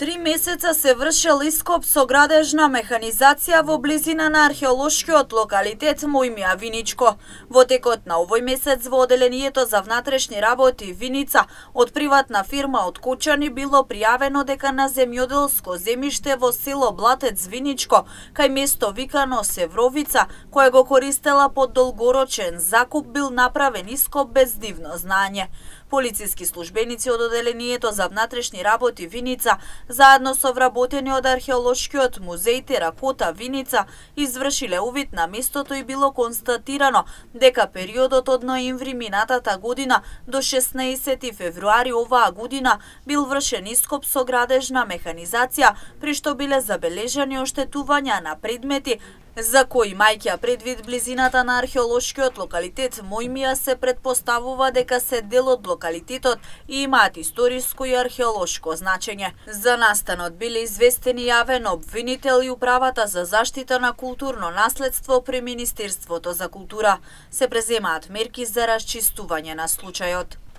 Три месеца се вршел ископ со градежна механизација во близина на археолошкиот локалитет Мојмија Виничко. Во текот на овој месец во Оделението за внатрешни работи Виница од приватна фирма од Кочани било пријавено дека на земјоделско земјиште во село Блатец Виничко, кај место викано Севровица, која го користела под долгорочен закуп бил направен ископ без дивно знање. Полициски службеници од Оделението за внатрешни работи Виница заедно со вработени од археолошкиот музеј Теракота Виница извршиле увид на местото и било констатирано дека периодот од ноември минатата година до 16 февруари оваа година бил вршен ископ со градежна механизација, при што биле забележани оштетувања на предмети, за кој мајќа предвид близината на археолошкиот локалитет Мојмија се предпоставува дека се дел од локалитетот и имаат историско и археолошко значење. За настанот биле известени јавен обвинител и управата за заштита на културно наследство при Министерството за култура. Се преземаат мерки за расчистување на случајот.